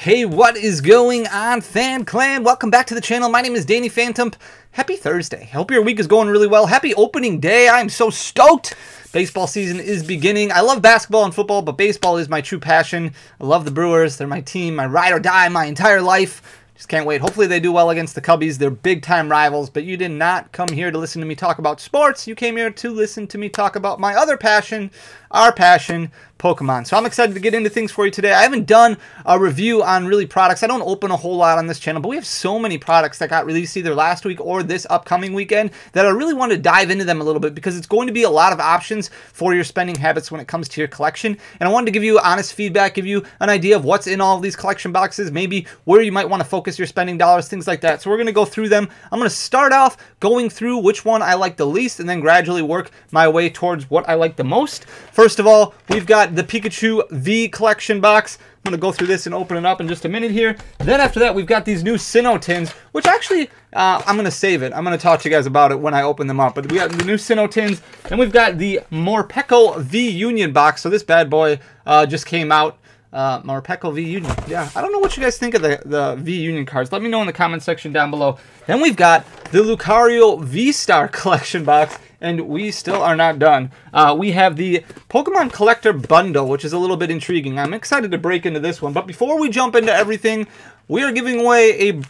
Hey, what is going on, Phan Clan? Welcome back to the channel. My name is Danny Phantump. Happy Thursday. Hope your week is going really well. Happy opening day. I'm so stoked. Baseball season is beginning. I love basketball and football, but baseball is my true passion. I love the Brewers. They're my team, my ride or die my entire life. Just can't wait. Hopefully they do well against the Cubbies. They're big time rivals, but you did not come here to listen to me talk about sports. You came here to listen to me talk about my other passion, our passion, Pokemon. So I'm excited to get into things for you today. I haven't done a review on really products. I don't open a whole lot on this channel, but we have so many products that got released either last week or this upcoming weekend that I really want to dive into them a little bit because it's going to be a lot of options for your spending habits when it comes to your collection. And I wanted to give you honest feedback, give you an idea of what's in all of these collection boxes, maybe where you might want to focus your spending dollars, things like that. So we're going to go through them. I'm going to start off going through which one I like the least and then gradually work my way towards what I like the most. First of all, we've got the Pikachu V collection box. I'm going to go through this and open it up in just a minute here. Then after that, we've got these new Sinnoh tins, which actually, uh, I'm going to save it. I'm going to talk to you guys about it when I open them up. But we got the new Sinnoh tins. Then we've got the Morpeko V Union box. So this bad boy uh, just came out. Uh, Morpeko V Union. Yeah, I don't know what you guys think of the, the V Union cards. Let me know in the comment section down below. Then we've got the Lucario V-Star collection box and we still are not done. Uh, we have the Pokemon Collector Bundle, which is a little bit intriguing. I'm excited to break into this one, but before we jump into everything, we are giving away a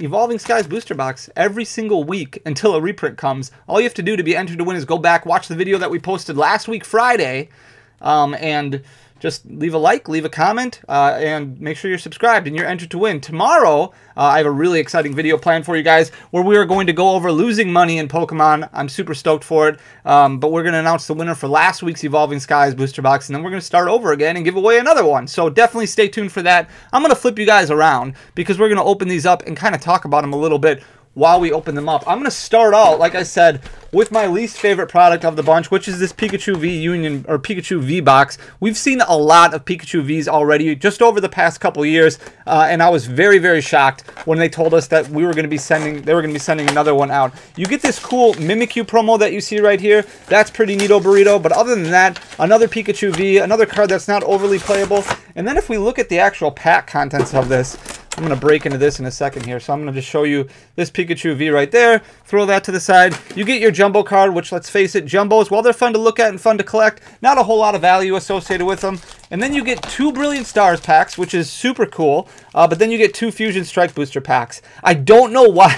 Evolving Skies booster box every single week until a reprint comes. All you have to do to be entered to win is go back, watch the video that we posted last week Friday, um, and just leave a like, leave a comment, uh, and make sure you're subscribed and you're entered to win. Tomorrow, uh, I have a really exciting video planned for you guys where we are going to go over losing money in Pokemon. I'm super stoked for it, um, but we're going to announce the winner for last week's Evolving Skies booster box, and then we're going to start over again and give away another one. So definitely stay tuned for that. I'm going to flip you guys around because we're going to open these up and kind of talk about them a little bit while we open them up. I'm going to start out, like I said, with my least favorite product of the bunch, which is this Pikachu V Union or Pikachu V box. We've seen a lot of Pikachu Vs already just over the past couple years, uh, and I was very, very shocked when they told us that we were going to be sending, they were going to be sending another one out. You get this cool Mimikyu promo that you see right here. That's pretty neato burrito, but other than that, another Pikachu V, another card that's not overly playable. And then if we look at the actual pack contents of this, I'm going to break into this in a second here. So I'm going to just show you this Pikachu V right there. Throw that to the side. You get your Jumbo card, which let's face it, Jumbos, while they're fun to look at and fun to collect, not a whole lot of value associated with them. And then you get two Brilliant Stars packs, which is super cool. Uh, but then you get two Fusion Strike Booster packs. I don't know why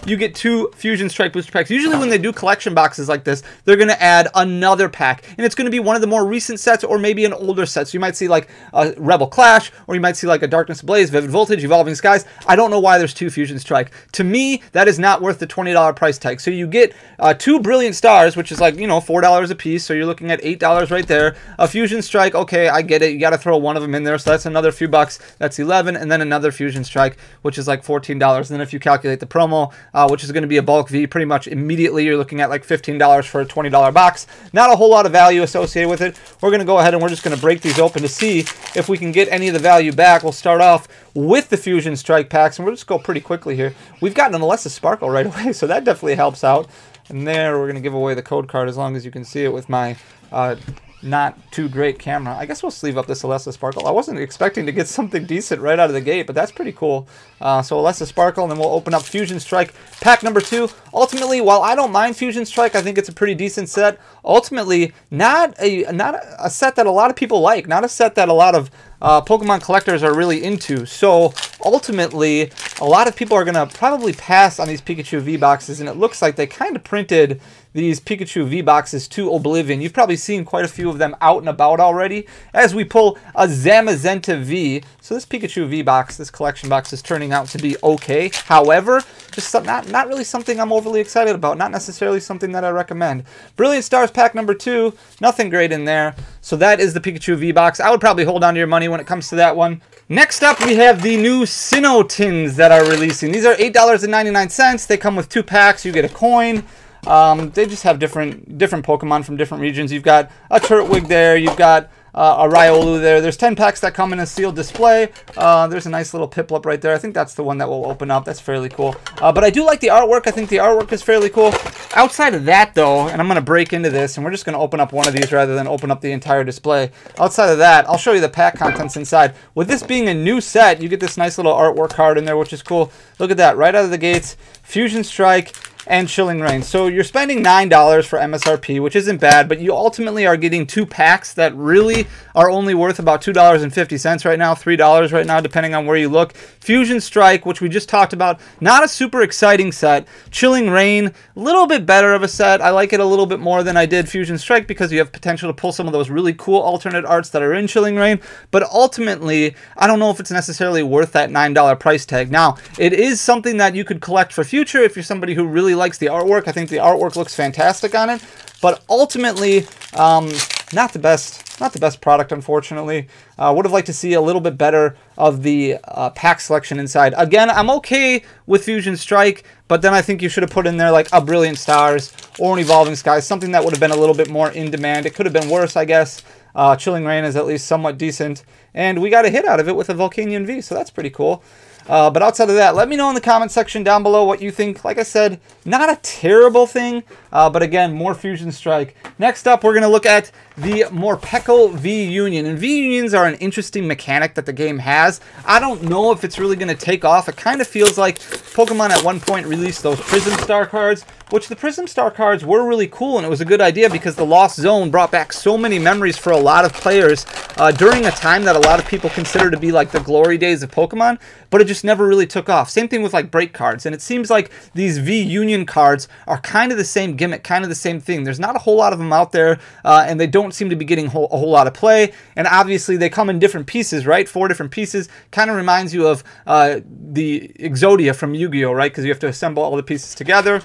you get two Fusion Strike Booster packs. Usually when they do collection boxes like this, they're going to add another pack. And it's going to be one of the more recent sets or maybe an older set. So you might see like a Rebel Clash or you might see like a Darkness Blaze, Vivid Voltage, Evolving Skies. I don't know why there's two Fusion Strike. To me, that is not worth the $20 price tag. So you get uh, two Brilliant Stars, which is like, you know, $4 a piece. So you're looking at $8 right there. A Fusion Strike, okay, I get it. You got to throw one of them in there. So that's another few bucks. That's 11 And then another Fusion Strike, which is like $14. And then if you calculate the promo, uh, which is going to be a bulk V, pretty much immediately you're looking at like $15 for a $20 box. Not a whole lot of value associated with it. We're going to go ahead and we're just going to break these open to see if we can get any of the value back. We'll start off with the Fusion Strike packs, and we'll just go pretty quickly here. We've gotten an Elesa's Sparkle right away, so that definitely helps out. And there, we're going to give away the code card as long as you can see it with my uh, not too great camera. I guess we'll sleeve up this Elesa's Sparkle. I wasn't expecting to get something decent right out of the gate, but that's pretty cool. Uh, so Elesa's Sparkle, and then we'll open up Fusion Strike pack number two. Ultimately, while I don't mind Fusion Strike, I think it's a pretty decent set. Ultimately, not a not a set that a lot of people like, not a set that a lot of uh, Pokemon collectors are really into. So ultimately, a lot of people are going to probably pass on these Pikachu V boxes, and it looks like they kind of printed these Pikachu V boxes to Oblivion. You've probably seen quite a few of them out and about already as we pull a Zamazenta V. So this Pikachu V box, this collection box is turning out to be okay. However, just not, not really something I'm overly excited about. Not necessarily something that I recommend. Brilliant Stars pack number two, nothing great in there. So that is the Pikachu V box. I would probably hold on to your money when it comes to that one. Next up, we have the new Sinnoh tins that are releasing. These are $8.99. They come with two packs. You get a coin. Um, they just have different different Pokemon from different regions. You've got a Turtwig there. You've got uh, a Riolu there. There's 10 packs that come in a sealed display. Uh, there's a nice little Piplup right there. I think that's the one that will open up. That's fairly cool. Uh, but I do like the artwork. I think the artwork is fairly cool. outside of that, though, and I'm going to break into this, and we're just going to open up one of these rather than open up the entire display. Outside of that, I'll show you the pack contents inside. With this being a new set, you get this nice little artwork card in there, which is cool. Look at that, right out of the gates. Fusion Strike, and Chilling Reign. So you're spending $9 for MSRP, which isn't bad, but you ultimately are getting two packs that really are only worth about $2.50 right now, $3 right now, depending on where you look. Fusion Strike, which we just talked about, not a super exciting set. Chilling Reign, a little bit better of a set. I like it a little bit more than I did Fusion Strike because you have potential to pull some of those really cool alternate arts that are in Chilling Reign, but ultimately, I don't know if it's necessarily worth that $9 price tag. Now, it is something that you could collect for future if you're somebody who really likes the artwork. I think the artwork looks fantastic on it, but ultimately, um, not the best not the best product, unfortunately. Uh, would have liked to see a little bit better of the uh, pack selection inside. Again, I'm okay with Fusion Strike, but then I think you should have put in there like a Brilliant Stars or an Evolving Skies, something that would have been a little bit more in demand. It could have been worse, I guess. Uh, Chilling Reign is at least somewhat decent, and we got a hit out of it with a Volcanion V, so that's pretty cool. Uh, but outside of that, let me know in the comment section down below what you think. Like I said, not a terrible thing, uh, but again, more Fusion Strike. Next up, we're going to look at the Morpeko V Union. And V Unions are an interesting mechanic that the game has. I don't know if it's really going to take off. It kind of feels like Pokemon at one point released those Prism Star cards, which the Prism Star cards were really cool, and it was a good idea because the Lost Zone brought back so many memories for a lot of players uh, during a time that a lot of people consider to be like the glory days of Pokemon, but it just never really took off. Same thing with like break cards, and it seems like these V Union cards are kind of the same gimmick, kind of the same thing. There's not a whole lot of them out there, uh, and they don't seem to be getting a whole, a whole, lot of play. And obviously, they come in different pieces, right? Four different pieces. Kind of reminds you of uh, the Exodia from Yu-Gi-Oh, right? Because you have to assemble all the pieces together.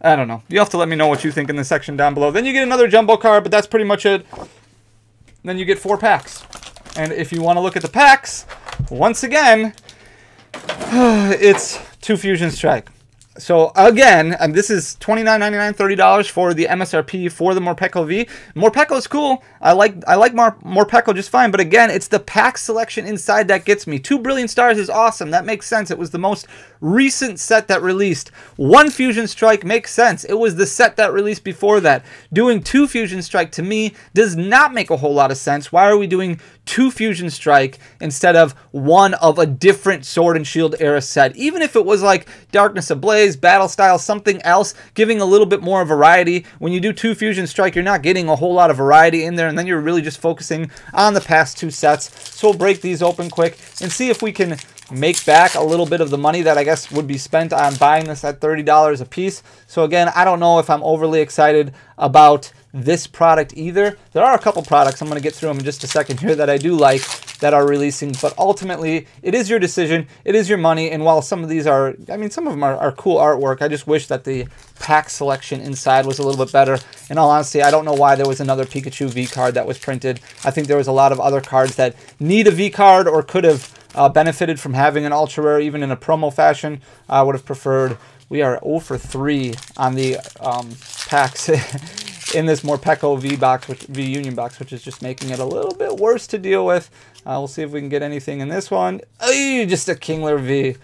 I don't know. You have to let me know what you think in the section down below. Then you get another jumbo card, but that's pretty much it. Then you get four packs. And if you want to look at the packs, once again, it's two Fusion Strike. So again, and this is $29.99, $30 for the MSRP for the Morpeko V. Morpeko is cool. I like I like Mor Morpeko just fine, but again, it's the pack selection inside that gets me. Two Brilliant Stars is awesome. That makes sense. It was the most recent set that released. One Fusion Strike makes sense. It was the set that released before that. Doing two Fusion Strike to me does not make a whole lot of sense. Why are we doing two Fusion Strike instead of one of a different Sword and Shield era set? Even if it was like Darkness Ablaze, Battle Style, something else, giving a little bit more variety. When you do two Fusion Strike, you're not getting a whole lot of variety in there, and then you're really just focusing on the past two sets. So we'll break these open quick and see if we can make back a little bit of the money that I guess would be spent on buying this at $30 a piece. So again, I don't know if I'm overly excited about this product either. There are a couple products, I'm going to get through them in just a second here, that I do like that are releasing, but ultimately it is your decision, it is your money, and while some of these are, I mean, some of them are, are cool artwork, I just wish that the pack selection inside was a little bit better. In all honesty, I don't know why there was another Pikachu V card that was printed. I think there was a lot of other cards that need a V card or could have uh, benefited from having an ultra rare even in a promo fashion. I would have preferred. We are 0 for 3 on the um, packs in this Morpeko V box, which V Union box, which is just making it a little bit worse to deal with. Uh, we'll see if we can get anything in this one. Oh, just a Kingler V.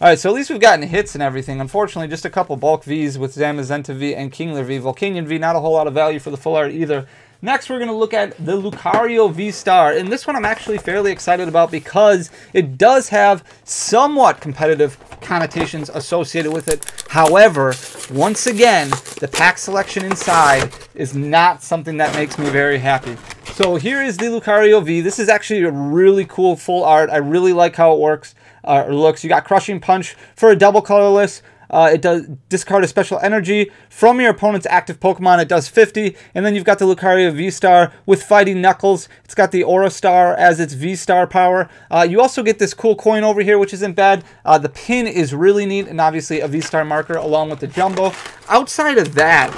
All right, so at least we've gotten hits and everything. Unfortunately, just a couple bulk Vs with Zamazenta V and Kingler V. Volcanion V, not a whole lot of value for the full art either. Next, we're going to look at the Lucario V-Star, and this one I'm actually fairly excited about because it does have somewhat competitive connotations associated with it. However, once again, the pack selection inside is not something that makes me very happy. So here is the Lucario V. This is actually a really cool full art. I really like how it works uh, or looks. You got Crushing Punch for a double colorless. Uh, it does discard a special energy from your opponent's active Pokemon. It does 50. And then you've got the Lucario V-Star with Fighting Knuckles. It's got the Aura Star as its V-Star power. Uh, you also get this cool coin over here, which isn't bad. Uh, the pin is really neat, and obviously a V-Star marker along with the Jumbo. Outside of that,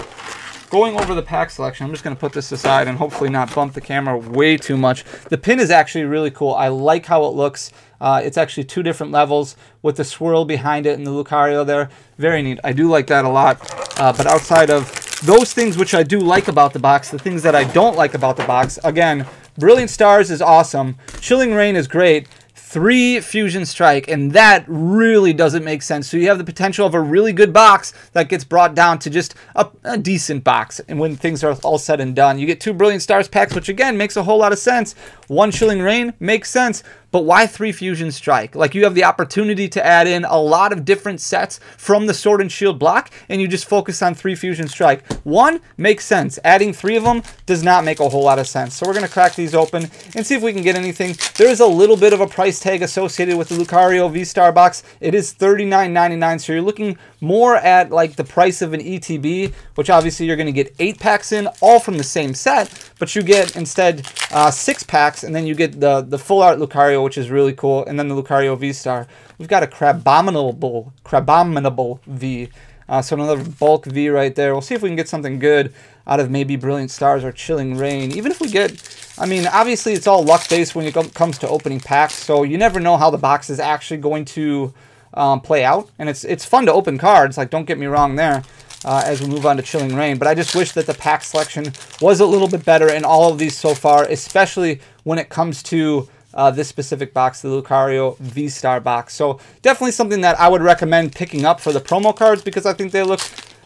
going over the pack selection, I'm just going to put this aside and hopefully not bump the camera way too much. The pin is actually really cool. I like how it looks. Uh, it's actually two different levels with the swirl behind it and the Lucario there. Very neat. I do like that a lot. Uh, but outside of those things which I do like about the box, the things that I don't like about the box, again, Brilliant Stars is awesome. Chilling Reign is great. Three Fusion Strike, and that really doesn't make sense. So you have the potential of a really good box that gets brought down to just a, a decent box. And when things are all said and done, you get two Brilliant Stars packs, which again makes a whole lot of sense. One Chilling Reign makes sense. But why three Fusion Strike? Like you have the opportunity to add in a lot of different sets from the Sword and Shield block, and you just focus on three Fusion Strike. One makes sense. Adding three of them does not make a whole lot of sense. So we're going to crack these open and see if we can get anything. There is a little bit of a price tag associated with the Lucario V-Star box. It is $39.99, so you're looking more at like the price of an ETB, which obviously you're going to get eight packs in, all from the same set, but you get instead uh, six packs, and then you get the, the full art Lucario, which is really cool, and then the Lucario V-Star. We've got a Crabominable, Crabominable V. Uh, so another bulk V right there. We'll see if we can get something good out of maybe Brilliant Stars or Chilling Reign. Even if we get, I mean, obviously it's all luck-based when it comes to opening packs, so you never know how the box is actually going to um, play out. And it's it's fun to open cards, like don't get me wrong there, uh, as we move on to Chilling Reign. But I just wish that the pack selection was a little bit better in all of these so far, especially when it comes to uh, this specific box, the Lucario V-Star box. So definitely something that I would recommend picking up for the promo cards because I think they look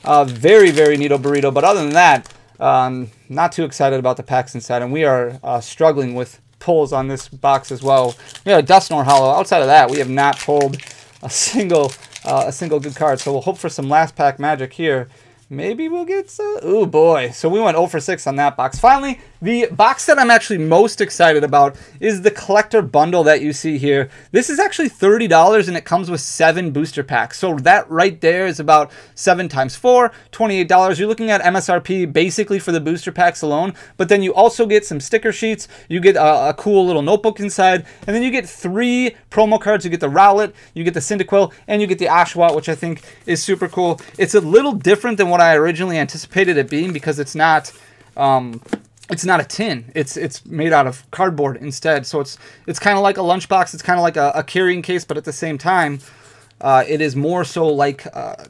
uh, very, very neato burrito. But other than that, um, not too excited about the packs inside. And we are uh, struggling with pulls on this box as well. We have a Dusknoir Holo. Outside of that, we have not pulled a single uh, a single good card. So we'll hope for some last pack magic here. Maybe we'll get some. Oh boy. So we went 0 for 6 on that box. Finally, the box that I'm actually most excited about is the collector bundle that you see here. This is actually $30 and it comes with seven booster packs. So that right there is about 7 times 4, $28. You're looking at MSRP basically for the booster packs alone, but then you also get some sticker sheets, you get a, a cool little notebook inside, and then you get three promo cards. You get the Rowlet, you get the Cyndaquil, and you get the Oshawott, which I think is super cool. It's a little different than what I originally anticipated it being because it's not... Um, it's not a tin. It's it's made out of cardboard instead. So it's it's kind of like a lunchbox. It's kind of like a, a, carrying case, but at the same time, uh, it is more so like uh,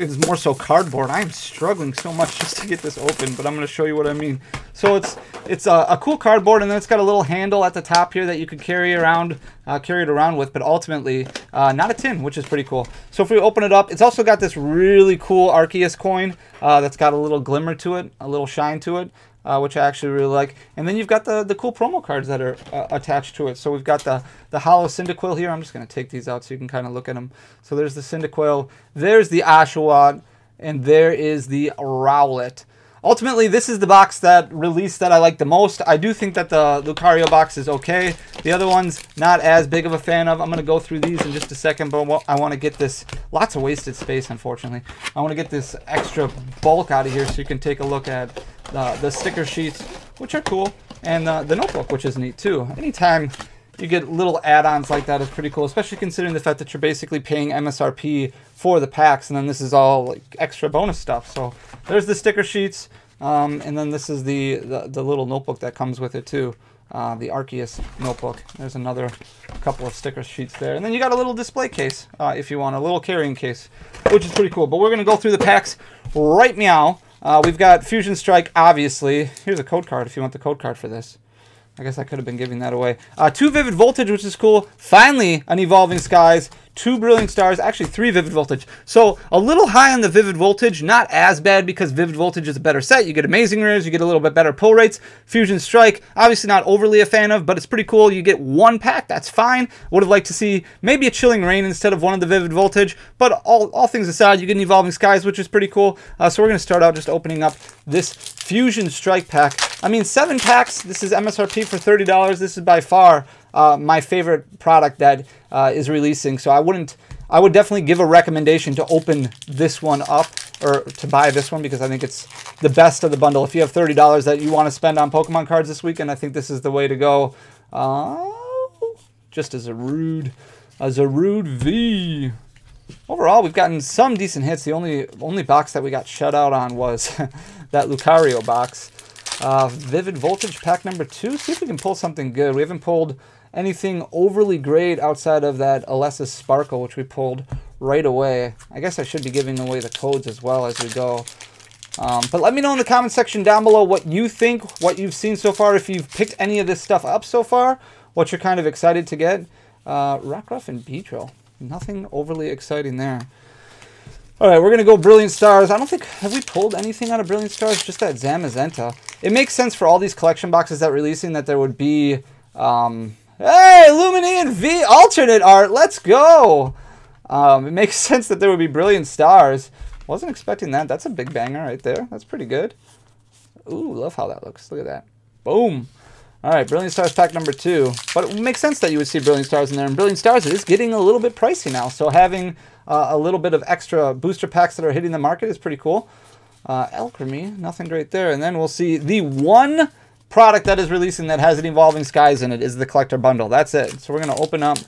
is more so cardboard. I am struggling so much just to get this open, but I'm going to show you what I mean. So it's it's a, a, cool cardboard, and then it's got a little handle at the top here that you could carry around, uh, carry it around with, but ultimately uh, not a tin, which is pretty cool. So if we open it up, it's also got this really cool Arceus coin uh, that's got a little glimmer to it, a little shine to it uh, which I actually really like. And then you've got the, the cool promo cards that are uh, attached to it. So we've got the, the Holo Cyndaquil here. I'm just going to take these out so you can kind of look at them. So there's the Cyndaquil, there's the Oshawott, and there is the Rowlet. Ultimately, this is the box that released that I like the most. I do think that the Lucario box is okay. The other ones, not as big of a fan of. I'm going to go through these in just a second, but I want to get this, lots of wasted space, unfortunately. I want to get this extra bulk out of here so you can take a look at the, the sticker sheets, which are cool, and uh, the notebook, which is neat too. Anytime you get little add-ons like that is pretty cool, especially considering the fact that you're basically paying MSRP for the packs, and then this is all like extra bonus stuff. So there's the sticker sheets, um, and then this is the, the, the little notebook that comes with it too. Uh, the Arceus notebook. There's another couple of sticker sheets there. And then you got a little display case, uh, if you want, a little carrying case, which is pretty cool. But we're going to go through the packs right meow. Uh, we've got Fusion Strike, obviously. Here's a code card if you want the code card for this. I guess I could have been giving that away. Uh, two Vivid Voltage, which is cool. Finally, an Evolving Skies two Brilliant Stars, actually three Vivid Voltage. So a little high on the Vivid Voltage, not as bad because Vivid Voltage is a better set. You get Amazing Rares, you get a little bit better pull rates. Fusion Strike, obviously not overly a fan of, but it's pretty cool. You get one pack, that's fine. Would have liked to see maybe a Chilling Reign instead of one of the Vivid Voltage, but all, all things aside, you get an Evolving Skies, which is pretty cool. Uh, so we're going to start out just opening up this Fusion Strike pack. I mean, seven packs, this is MSRP for $30. This is by far uh, my favorite product that uh, is releasing. So I wouldn't, I would definitely give a recommendation to open this one up or to buy this one because I think it's the best of the bundle. If you have $30 that you want to spend on Pokemon cards this weekend, I think this is the way to go. Uh, just as a rude, as a rude V. Overall, we've gotten some decent hits. The only only box that we got shut out on was that Lucario box. Uh, Vivid Voltage pack number two. See if we can pull something good. We haven't pulled anything overly great outside of that Elesa's Sparkle, which we pulled right away. I guess I should be giving away the codes as well as we go. Um, but let me know in the comment section down below what you think, what you've seen so far, if you've picked any of this stuff up so far, what you're kind of excited to get. Uh, Rockruff and Beedrill. Nothing overly exciting there. All right, we're going to go Brilliant Stars. I don't think, have we pulled anything out of Brilliant Stars? Just that Zamazenta. It makes sense for all these collection boxes that releasing that there would be, um, hey, Lumineon V alternate art. Let's go. Um, it makes sense that there would be Brilliant Stars. Wasn't expecting that. That's a big banger right there. That's pretty good. Ooh, love how that looks. Look at that. Boom. All right, Brilliant Stars pack number two. But it makes sense that you would see Brilliant Stars in there. And Brilliant Stars is getting a little bit pricey now. So having uh, a little bit of extra booster packs that are hitting the market is pretty cool. Uh, nothing great there. And then we'll see the one product that is releasing that has an Evolving Skies in it is the Collector Bundle. That's it. So we're going to open up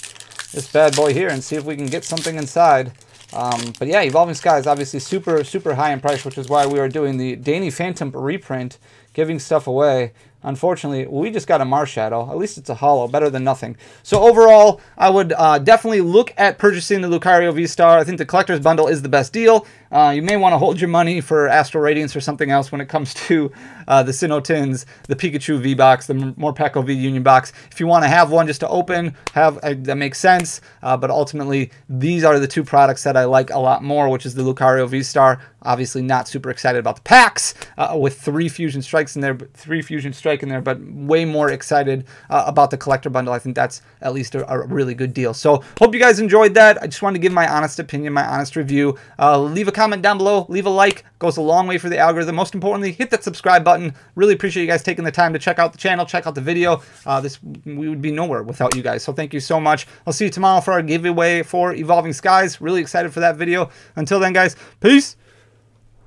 this bad boy here and see if we can get something inside. Um, but yeah, Evolving Skies obviously super, super high in price, which is why we are doing the Danny Phantump reprint, giving stuff away. Unfortunately, we just got a Marshadow. At least it's a holo, better than nothing. So overall, I would uh, definitely look at purchasing the Lucario V-Star. I think the Collector's Bundle is the best deal. Uh, you may want to hold your money for Astral Radiance or something else when it comes to uh, the Sinnoh Tins, the Pikachu V-Box, the Morpeko V Union Box. If you want to have one just to open, have uh, that makes sense. Uh, but ultimately, these are the two products that I like a lot more, which is the Lucario V-Star. Obviously, not super excited about the packs uh, with three Fusion Strikes in there, three Fusion strike in there, but way more excited uh, about the collector bundle. I think that's at least a, a, really good deal. So hope you guys enjoyed that. I just wanted to give my honest opinion, my honest review. Uh, leave a comment down below, leave a like, goes a long way for the algorithm. Most importantly, hit that subscribe button. Really appreciate you guys taking the time to check out the channel, check out the video. Uh, this we would be nowhere without you guys. So thank you so much. I'll see you tomorrow for our giveaway for Evolving Skies. Really excited for that video. Until then, guys, peace.